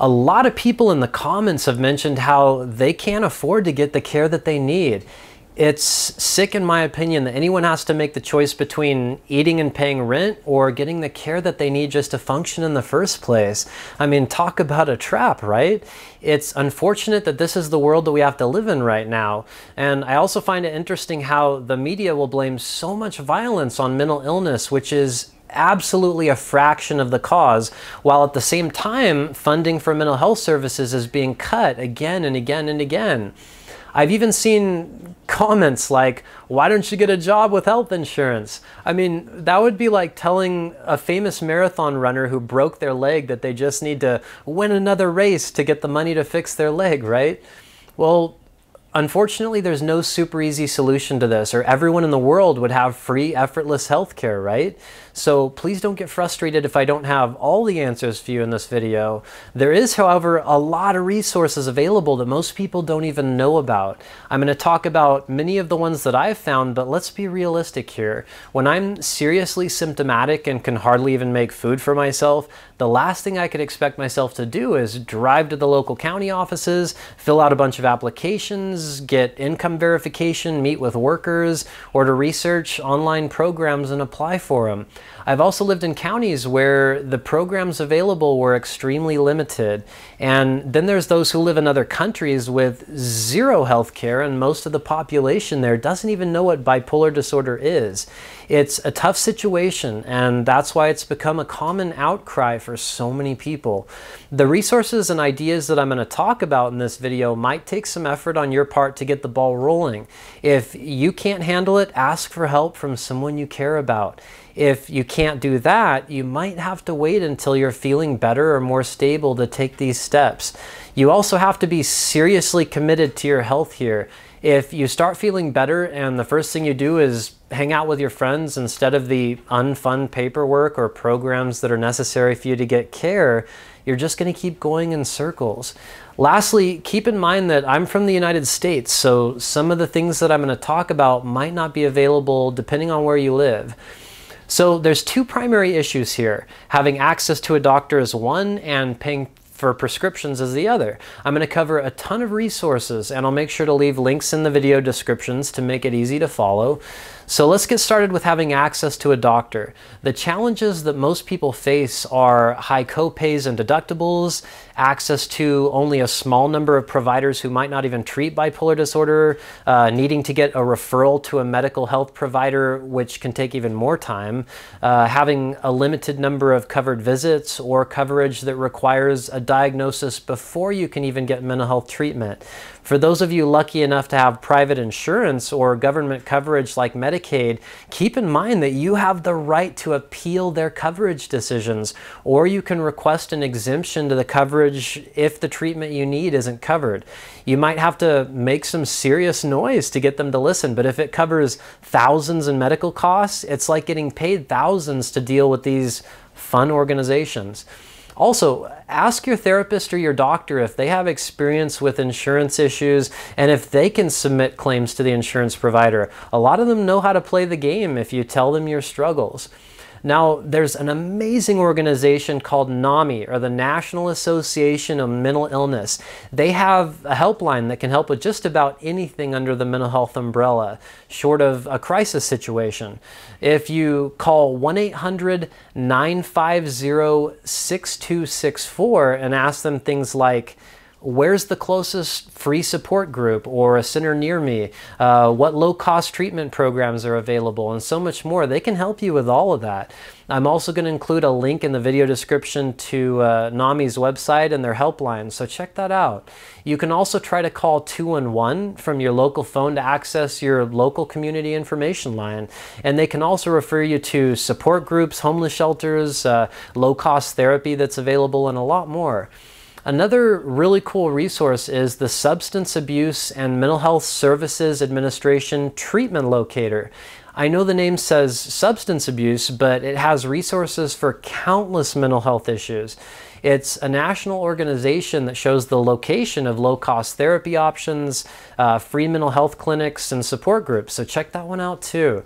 A lot of people in the comments have mentioned how they can't afford to get the care that they need. It's sick, in my opinion, that anyone has to make the choice between eating and paying rent or getting the care that they need just to function in the first place. I mean, talk about a trap, right? It's unfortunate that this is the world that we have to live in right now. And I also find it interesting how the media will blame so much violence on mental illness, which is absolutely a fraction of the cause, while at the same time, funding for mental health services is being cut again and again and again. I've even seen comments like, why don't you get a job with health insurance? I mean, that would be like telling a famous marathon runner who broke their leg that they just need to win another race to get the money to fix their leg, right? Well, Unfortunately, there's no super easy solution to this, or everyone in the world would have free, effortless healthcare, right? So please don't get frustrated if I don't have all the answers for you in this video. There is, however, a lot of resources available that most people don't even know about. I'm going to talk about many of the ones that I've found, but let's be realistic here. When I'm seriously symptomatic and can hardly even make food for myself, the last thing I could expect myself to do is drive to the local county offices, fill out a bunch of applications, get income verification, meet with workers, or to research online programs and apply for them. I've also lived in counties where the programs available were extremely limited. And then there's those who live in other countries with zero health care, and most of the population there doesn't even know what bipolar disorder is. It's a tough situation, and that's why it's become a common outcry for so many people. The resources and ideas that I'm going to talk about in this video might take some effort on your part to get the ball rolling. If you can't handle it, ask for help from someone you care about. If you can't do that, you might have to wait until you're feeling better or more stable to take these steps. You also have to be seriously committed to your health here. If you start feeling better and the first thing you do is hang out with your friends instead of the unfun paperwork or programs that are necessary for you to get care, you're just going to keep going in circles. Lastly, keep in mind that I'm from the United States, so some of the things that I'm going to talk about might not be available depending on where you live. So there's two primary issues here. Having access to a doctor is one and paying for prescriptions is the other. I'm going to cover a ton of resources and I'll make sure to leave links in the video descriptions to make it easy to follow. So let's get started with having access to a doctor. The challenges that most people face are high copays and deductibles, access to only a small number of providers who might not even treat bipolar disorder, uh, needing to get a referral to a medical health provider, which can take even more time, uh, having a limited number of covered visits or coverage that requires a diagnosis before you can even get mental health treatment. For those of you lucky enough to have private insurance or government coverage like Medicaid, keep in mind that you have the right to appeal their coverage decisions, or you can request an exemption to the coverage if the treatment you need isn't covered. You might have to make some serious noise to get them to listen, but if it covers thousands in medical costs, it's like getting paid thousands to deal with these fun organizations. Also, ask your therapist or your doctor if they have experience with insurance issues and if they can submit claims to the insurance provider. A lot of them know how to play the game if you tell them your struggles. Now, there's an amazing organization called NAMI, or the National Association of Mental Illness. They have a helpline that can help with just about anything under the mental health umbrella, short of a crisis situation. If you call 1 800 950 6264 and ask them things like, where's the closest free support group or a center near me, uh, what low cost treatment programs are available, and so much more. They can help you with all of that. I'm also going to include a link in the video description to uh, NAMI's website and their helpline, so check that out. You can also try to call 211 from your local phone to access your local community information line. And they can also refer you to support groups, homeless shelters, uh, low cost therapy that's available, and a lot more. Another really cool resource is the Substance Abuse and Mental Health Services Administration Treatment Locator. I know the name says substance abuse, but it has resources for countless mental health issues. It's a national organization that shows the location of low cost therapy options, uh, free mental health clinics, and support groups. So check that one out too.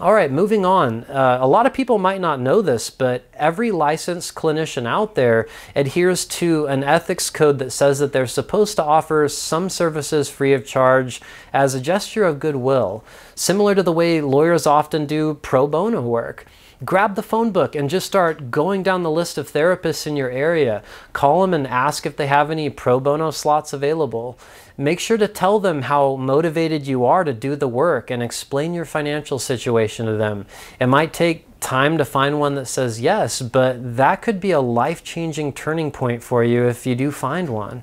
All right, moving on. Uh, a lot of people might not know this, but every licensed clinician out there adheres to an ethics code that says that they're supposed to offer some services free of charge as a gesture of goodwill, similar to the way lawyers often do pro bono work grab the phone book and just start going down the list of therapists in your area. Call them and ask if they have any pro bono slots available. Make sure to tell them how motivated you are to do the work and explain your financial situation to them. It might take time to find one that says yes, but that could be a life changing turning point for you if you do find one.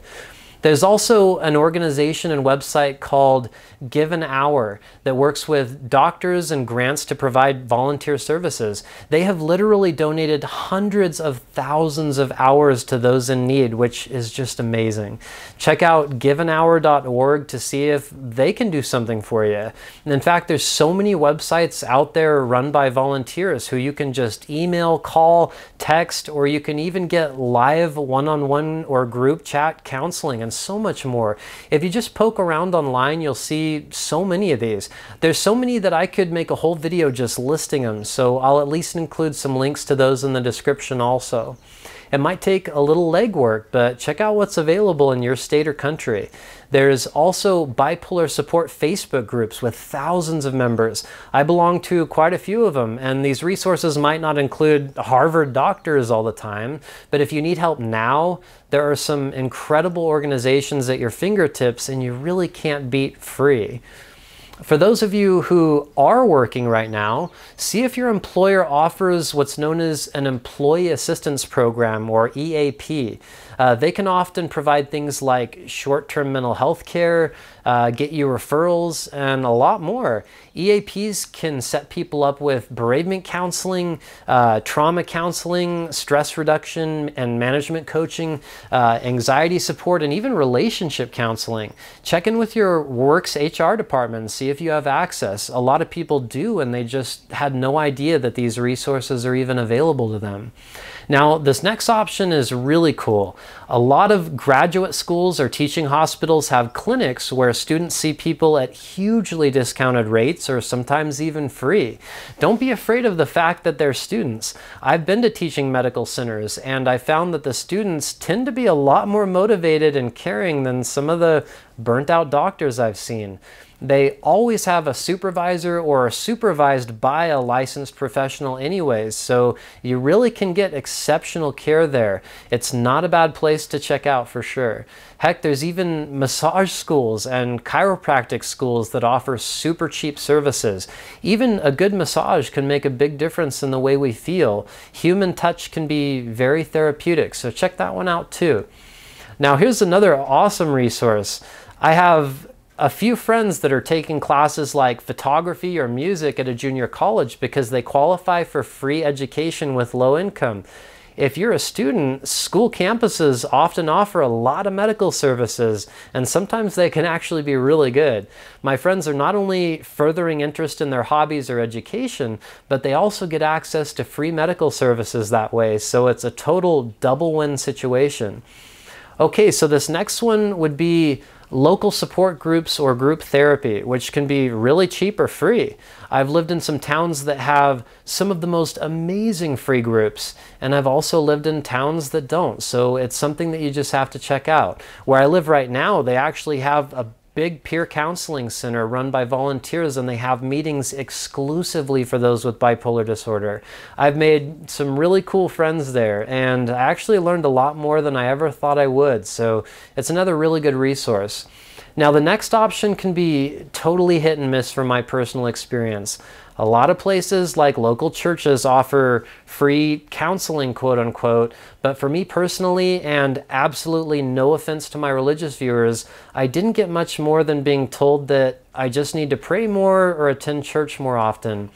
There's also an organization and website called Give an Hour that works with doctors and grants to provide volunteer services. They have literally donated hundreds of thousands of hours to those in need, which is just amazing. Check out giveanhour.org to see if they can do something for you. And in fact, there's so many websites out there run by volunteers who you can just email, call, text, or you can even get live one-on-one or group chat counseling and so much more. If you just poke around online, you'll see so many of these. There's so many that I could make a whole video just listing them, so I'll at least include some links to those in the description also. It might take a little legwork, but check out what's available in your state or country. There's also bipolar support Facebook groups with thousands of members. I belong to quite a few of them, and these resources might not include Harvard doctors all the time, but if you need help now, there are some incredible organizations at your fingertips, and you really can't beat free. For those of you who are working right now, see if your employer offers what's known as an Employee Assistance Program or EAP. Uh, they can often provide things like short-term mental health care, uh, get you referrals, and a lot more. EAPs can set people up with bereavement counseling, uh, trauma counseling, stress reduction and management coaching, uh, anxiety support, and even relationship counseling. Check in with your work's HR department and see if you have access. A lot of people do, and they just had no idea that these resources are even available to them. Now, this next option is really cool. A lot of graduate schools or teaching hospitals have clinics where students see people at hugely discounted rates or sometimes even free. Don't be afraid of the fact that they're students. I've been to teaching medical centers and I found that the students tend to be a lot more motivated and caring than some of the burnt out doctors I've seen they always have a supervisor or are supervised by a licensed professional anyways. So you really can get exceptional care there. It's not a bad place to check out for sure. Heck, there's even massage schools and chiropractic schools that offer super cheap services. Even a good massage can make a big difference in the way we feel. Human touch can be very therapeutic, so check that one out too. Now here's another awesome resource. I have a few friends that are taking classes like photography or music at a junior college because they qualify for free education with low income. If you're a student, school campuses often offer a lot of medical services, and sometimes they can actually be really good. My friends are not only furthering interest in their hobbies or education, but they also get access to free medical services that way, so it's a total double win situation. Okay, so this next one would be local support groups or group therapy, which can be really cheap or free. I've lived in some towns that have some of the most amazing free groups, and I've also lived in towns that don't, so it's something that you just have to check out. Where I live right now, they actually have a big peer counseling center run by volunteers and they have meetings exclusively for those with bipolar disorder. I've made some really cool friends there and I actually learned a lot more than I ever thought I would. So it's another really good resource. Now the next option can be totally hit and miss from my personal experience. A lot of places like local churches offer free counseling, quote unquote, but for me personally, and absolutely no offense to my religious viewers, I didn't get much more than being told that I just need to pray more or attend church more often.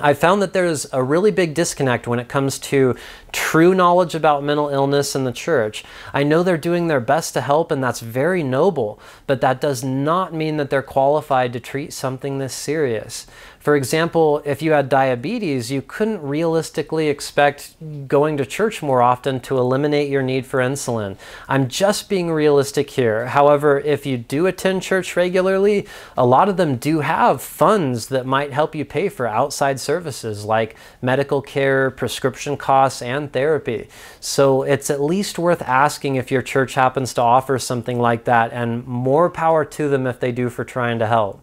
I found that there's a really big disconnect when it comes to true knowledge about mental illness in the church. I know they're doing their best to help, and that's very noble, but that does not mean that they're qualified to treat something this serious. For example, if you had diabetes, you couldn't realistically expect going to church more often to eliminate your need for insulin. I'm just being realistic here. However, if you do attend church regularly, a lot of them do have funds that might help you pay for outside services like medical care, prescription costs, and therapy. So it's at least worth asking if your church happens to offer something like that, and more power to them if they do for trying to help.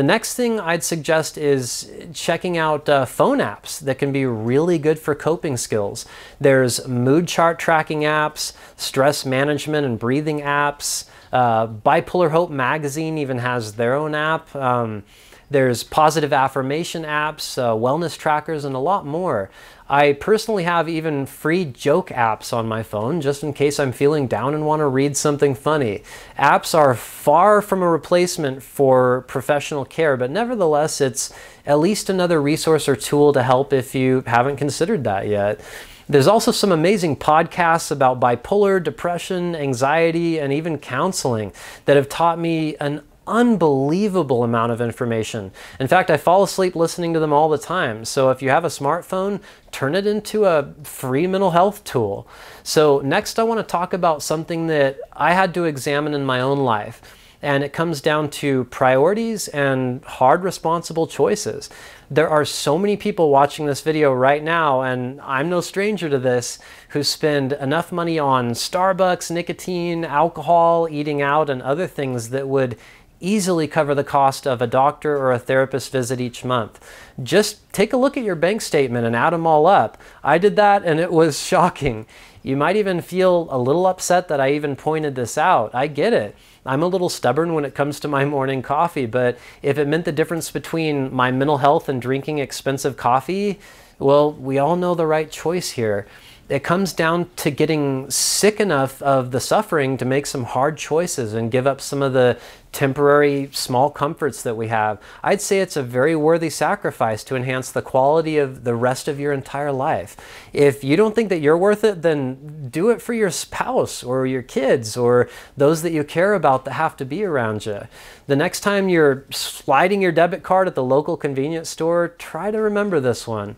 The next thing I'd suggest is checking out uh, phone apps that can be really good for coping skills. There's mood chart tracking apps, stress management and breathing apps. Uh, Bipolar Hope magazine even has their own app. Um, there's positive affirmation apps, uh, wellness trackers, and a lot more. I personally have even free joke apps on my phone just in case I'm feeling down and want to read something funny. Apps are far from a replacement for professional care, but nevertheless, it's at least another resource or tool to help if you haven't considered that yet. There's also some amazing podcasts about bipolar, depression, anxiety, and even counseling that have taught me an unbelievable amount of information. In fact, I fall asleep listening to them all the time. So if you have a smartphone, turn it into a free mental health tool. So next I want to talk about something that I had to examine in my own life. And it comes down to priorities and hard responsible choices. There are so many people watching this video right now, and I'm no stranger to this, who spend enough money on Starbucks, nicotine, alcohol, eating out, and other things that would easily cover the cost of a doctor or a therapist visit each month. Just take a look at your bank statement and add them all up. I did that and it was shocking. You might even feel a little upset that I even pointed this out. I get it. I'm a little stubborn when it comes to my morning coffee, but if it meant the difference between my mental health and drinking expensive coffee, well, we all know the right choice here it comes down to getting sick enough of the suffering to make some hard choices and give up some of the temporary small comforts that we have. I'd say it's a very worthy sacrifice to enhance the quality of the rest of your entire life. If you don't think that you're worth it, then do it for your spouse or your kids or those that you care about that have to be around you. The next time you're sliding your debit card at the local convenience store, try to remember this one.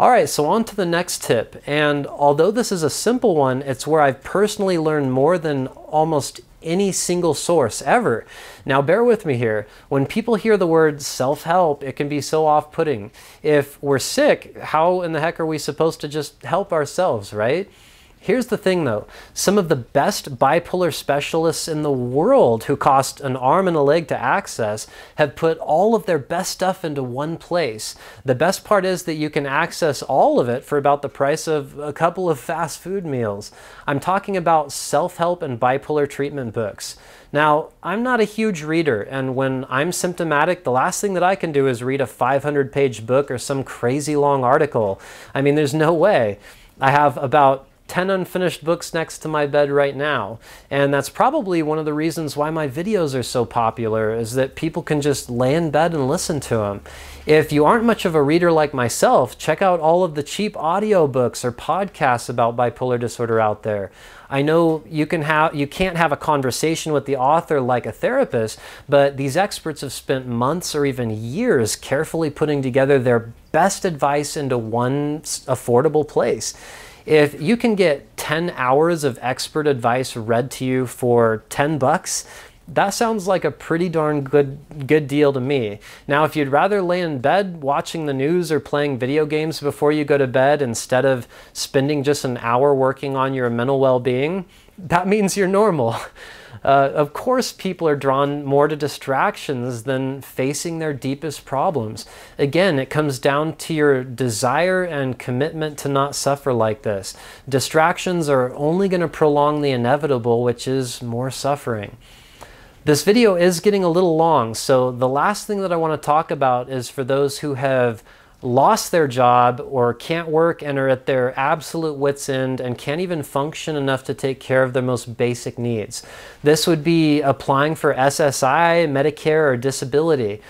All right, so on to the next tip. And although this is a simple one, it's where I've personally learned more than almost any single source ever. Now, bear with me here. When people hear the word self help, it can be so off putting. If we're sick, how in the heck are we supposed to just help ourselves, right? Here's the thing though, some of the best bipolar specialists in the world who cost an arm and a leg to access have put all of their best stuff into one place. The best part is that you can access all of it for about the price of a couple of fast food meals. I'm talking about self-help and bipolar treatment books. Now, I'm not a huge reader, and when I'm symptomatic, the last thing that I can do is read a 500 page book or some crazy long article. I mean, there's no way. I have about 10 unfinished books next to my bed right now. And that's probably one of the reasons why my videos are so popular is that people can just lay in bed and listen to them. If you aren't much of a reader like myself, check out all of the cheap audiobooks or podcasts about bipolar disorder out there. I know you can have you can't have a conversation with the author like a therapist, but these experts have spent months or even years carefully putting together their best advice into one affordable place. If you can get 10 hours of expert advice read to you for 10 bucks, that sounds like a pretty darn good good deal to me. Now, if you'd rather lay in bed watching the news or playing video games before you go to bed instead of spending just an hour working on your mental well-being, that means you're normal. Uh, of course, people are drawn more to distractions than facing their deepest problems. Again, it comes down to your desire and commitment to not suffer like this. Distractions are only going to prolong the inevitable, which is more suffering. This video is getting a little long, so the last thing that I want to talk about is for those who have lost their job or can't work and are at their absolute wits end and can't even function enough to take care of their most basic needs. This would be applying for SSI, Medicare, or disability.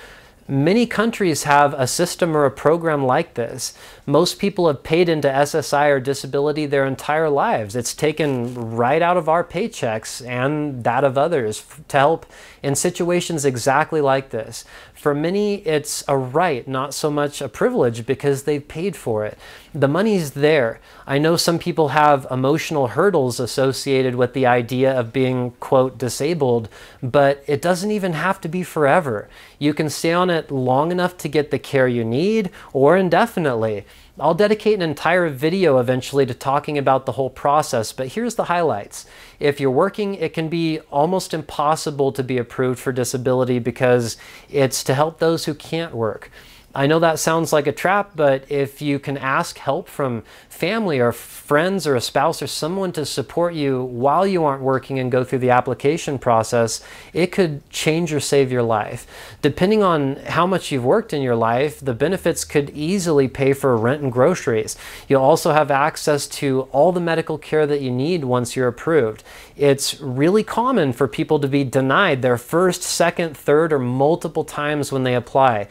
Many countries have a system or a program like this. Most people have paid into SSI or disability their entire lives. It's taken right out of our paychecks and that of others to help in situations exactly like this. For many, it's a right, not so much a privilege because they've paid for it. The money's there. I know some people have emotional hurdles associated with the idea of being, quote, disabled, but it doesn't even have to be forever. You can stay on it long enough to get the care you need or indefinitely. I'll dedicate an entire video eventually to talking about the whole process, but here's the highlights. If you're working, it can be almost impossible to be approved for disability because it's to help those who can't work. I know that sounds like a trap, but if you can ask help from family or friends or a spouse or someone to support you while you aren't working and go through the application process, it could change or save your life. Depending on how much you've worked in your life, the benefits could easily pay for rent and groceries. You'll also have access to all the medical care that you need once you're approved. It's really common for people to be denied their first, second, third, or multiple times when they apply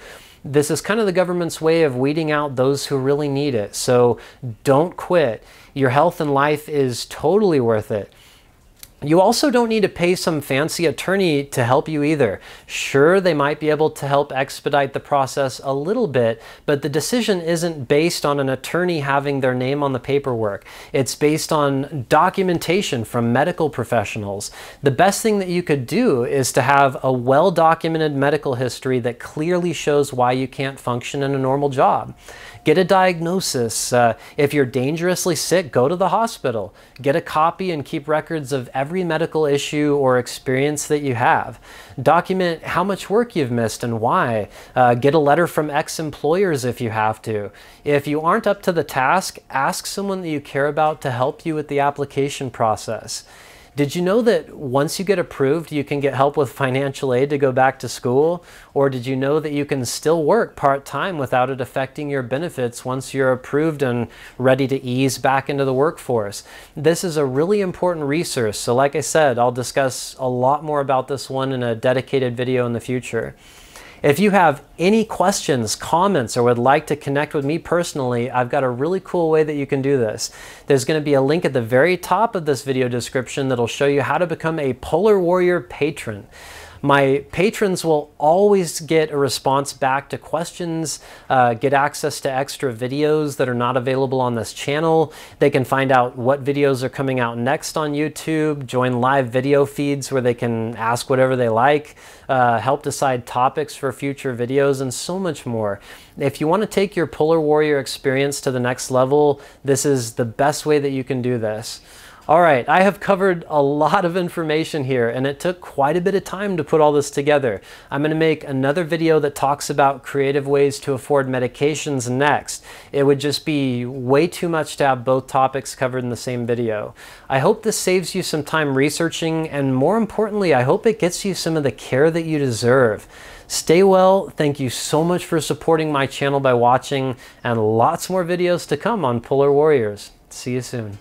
this is kind of the government's way of weeding out those who really need it. So don't quit. Your health and life is totally worth it. You also don't need to pay some fancy attorney to help you either. Sure, they might be able to help expedite the process a little bit, but the decision isn't based on an attorney having their name on the paperwork. It's based on documentation from medical professionals. The best thing that you could do is to have a well-documented medical history that clearly shows why you can't function in a normal job. Get a diagnosis. Uh, if you're dangerously sick, go to the hospital. Get a copy and keep records of every medical issue or experience that you have. Document how much work you've missed and why. Uh, get a letter from ex-employers if you have to. If you aren't up to the task, ask someone that you care about to help you with the application process. Did you know that once you get approved, you can get help with financial aid to go back to school? Or did you know that you can still work part-time without it affecting your benefits once you're approved and ready to ease back into the workforce? This is a really important resource. So like I said, I'll discuss a lot more about this one in a dedicated video in the future. If you have any questions, comments, or would like to connect with me personally, I've got a really cool way that you can do this. There's going to be a link at the very top of this video description that'll show you how to become a Polar Warrior patron. My patrons will always get a response back to questions, uh, get access to extra videos that are not available on this channel. They can find out what videos are coming out next on YouTube, join live video feeds where they can ask whatever they like, uh, help decide topics for future videos, and so much more. If you want to take your Polar Warrior experience to the next level, this is the best way that you can do this. All right, I have covered a lot of information here and it took quite a bit of time to put all this together. I'm gonna make another video that talks about creative ways to afford medications next. It would just be way too much to have both topics covered in the same video. I hope this saves you some time researching and more importantly, I hope it gets you some of the care that you deserve. Stay well, thank you so much for supporting my channel by watching and lots more videos to come on Polar Warriors. See you soon.